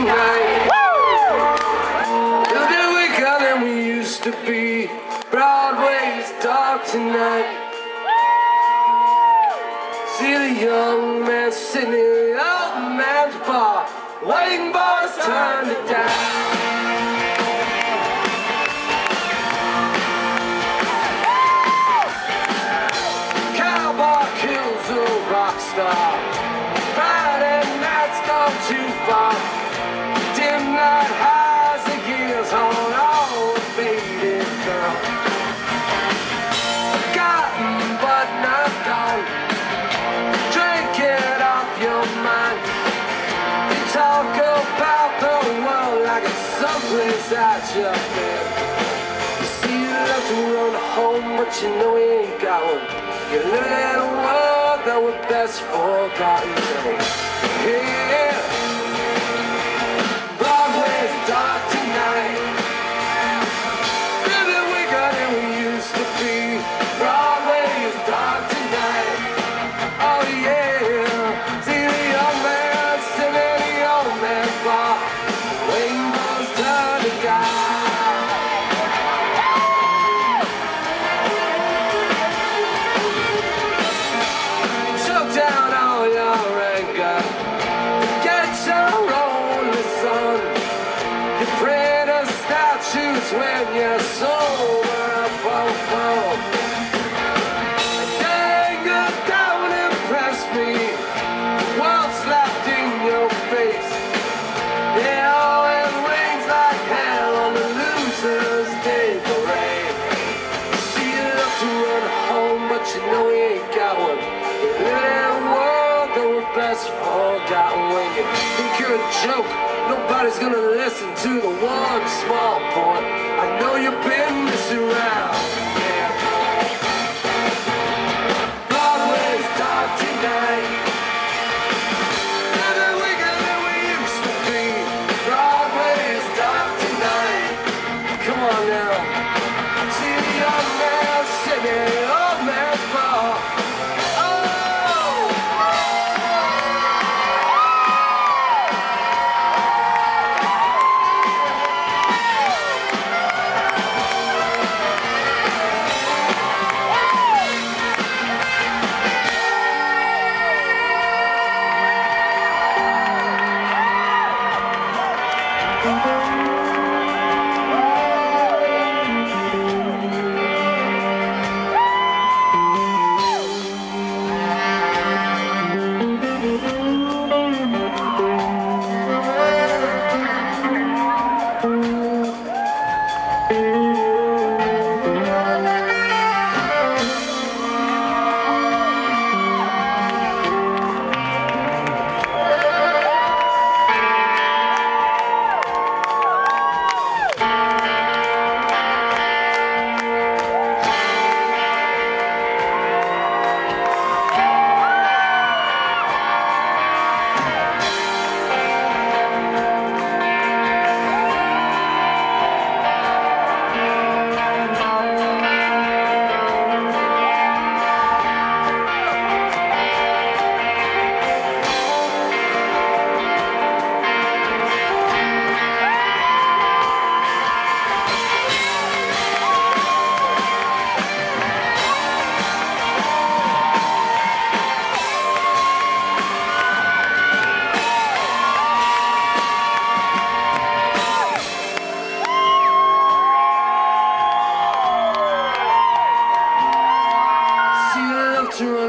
tonight. Weaker than we used to be. Broadway's dark tonight. See the young man sitting in the old man's bar. Waiting bars turned it down. Cowboy kills a rock star. Friday nights gone too far. Dim night highs the gears on all faded girl. Forgotten but not gone. Drink it off your mind. You talk about the world like it's someplace out your bed. You see you love to run home, but you know you ain't got one. You live in a world that was best forgotten. Yeah. Joke. Nobody's gonna listen to the one small point. I know you've been missing around.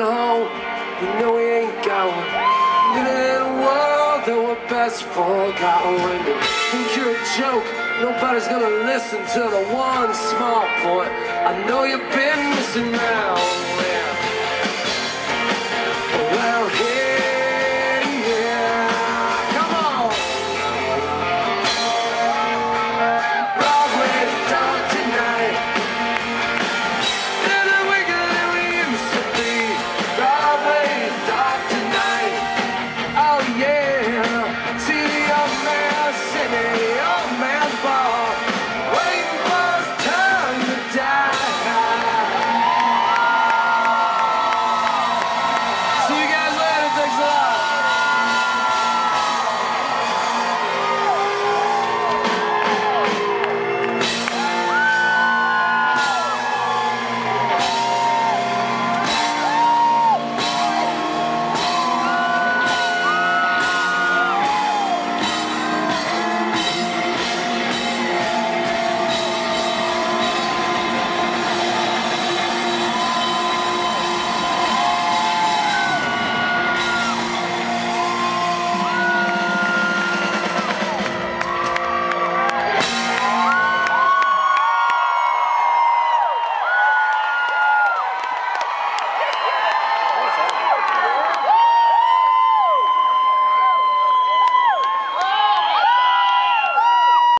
Run home, you know we ain't got one. Living in a world that we're best forgotten. When think you're a joke, nobody's gonna listen to the one small point. I know you've been missing out.